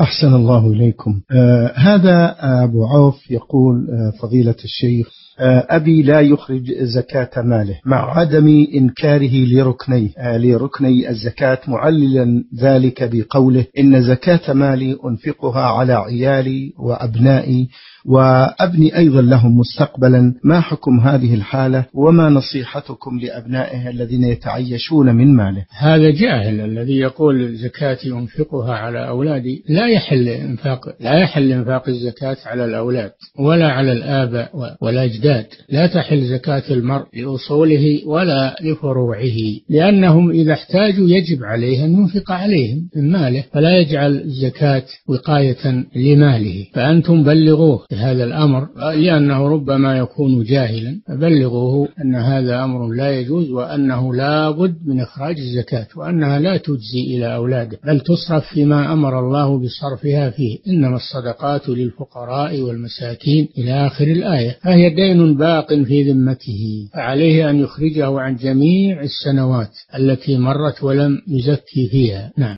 أحسن الله إليكم. آه هذا أبو عوف يقول آه فضيلة الشيخ آه أبي لا يخرج زكاة ماله مع عدم إنكاره لركني آه لركني الزكاة معللا ذلك بقوله إن زكاة مالي أنفقها على عيالي وأبنائي وأبني أيضا لهم مستقبلا. ما حكم هذه الحالة؟ وما نصيحتكم لأبنائه الذين يتعيشون من ماله؟ هذا جاهل الذي يقول زكاتي أنفقها على أولادي. لا يحل إنفاق لا يحل إنفاق الزكاة على الأولاد ولا على الآباء والأجداد لا تحل زكاة المرء لأصوله ولا لفروعه لأنهم إذا احتاجوا يجب عليه أن ينفق عليهم من ماله فلا يجعل الزكاة وقاية لماله. فأنتم بلغوه هذا الأمر لأنه ربما يكون جاهلا فبلغوه أن هذا أمر لا يجوز وأنه لا بد من إخراج الزكاة وأنها لا تجزي إلى أولاده. بل تصرف فيما أمر الله بصرفها فيه. إنما الصدقات للفقراء والمساكين إلى آخر الآية. فهي دين باق في ذمته فعليه أن يخرجه عن جميع السنوات التي مرت ولم يزكي فيها. نعم.